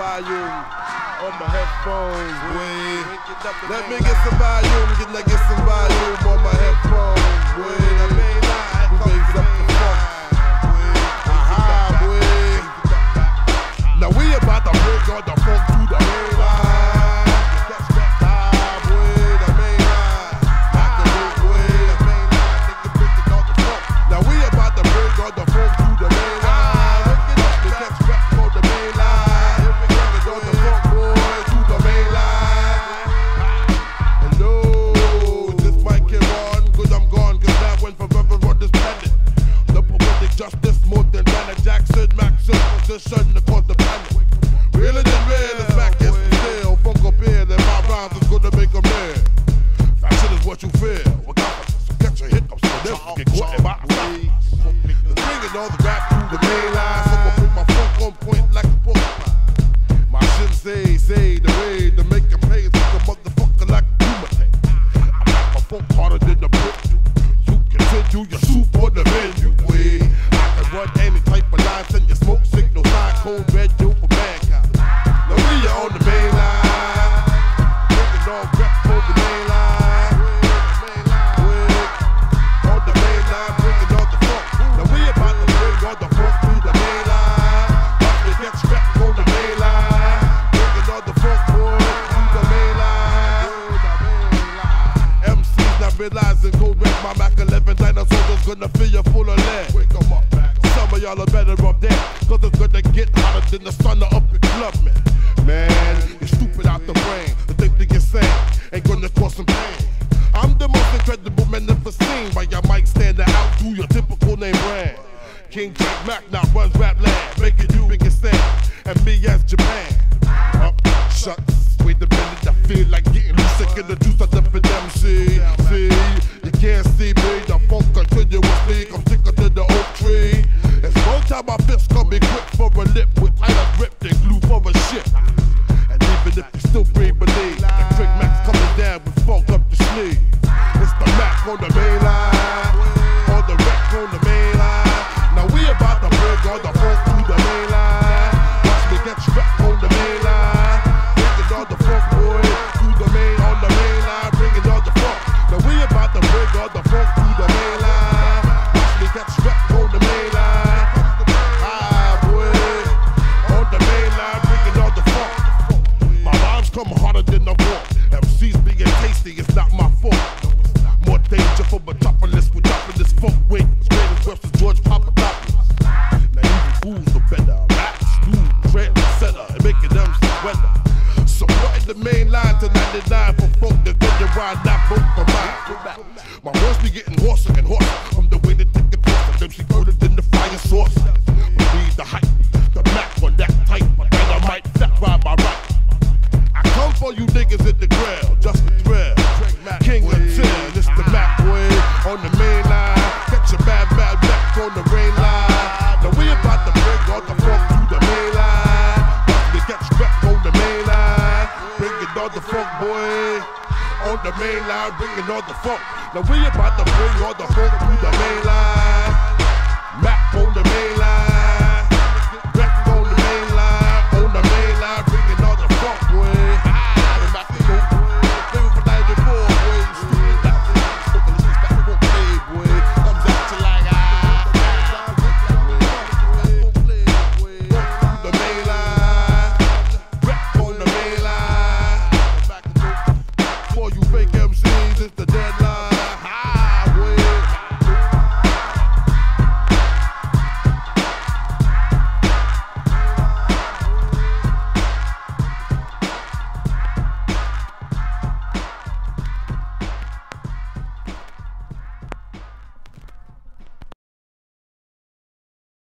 volume on my headphones. Wait. Wake it up the Let me get some volume, get, let get some volume on my headphones. Boy, Maxim, position across the planet. Realer than real, is back is still. Funk up here, then my rhymes is gonna make them real. Fashion is what you feel. What got get your hiccups for this, get caught in my. Bringing all the rap to the main line, so I put my funk on point like a porcupine. My shit say, say the way to make them pay is like a motherfucker like a. I got my funk harder than the brick. You continue your soup on the menu, realizing code red, my Mac 11 dinosaurs gonna fill you full of lead. Wake 'em up, back. Some of y'all are better up there, cause it's gonna get hotter than the sun up the club, man. Man, you're stupid out the brain. The thing that you're saying ain't gonna cause some pain. I'm the most incredible man ever seen. By your mic standing out to your typical name brand. King Jack Mac now runs rap land, making you big as Sam, and me as Japan. Uh, up, shucks, feel like getting loose, sick in the juice, I dip in them, see, you can't see me, the funk continuously, come thicker than the oak tree. It's one time my fist come equipped for a lip with tighter grip than glue for a ship. And even if you still breathe, believe, the Trick Max coming down with funk up the sleeve. It's the Mac on the main weather. So what in the main line to 99 for funk, the then you ride not vote for mine. My words be getting hoarser and hoarser from the way they think it costs. Them she it in the fire source. We need the hype, the Mac on that type, but dynamite that ride my right. I come for you niggas at the grill, the main line, bringing all the funk. Now we about to bring all the funk to the main line. Mac on the main line.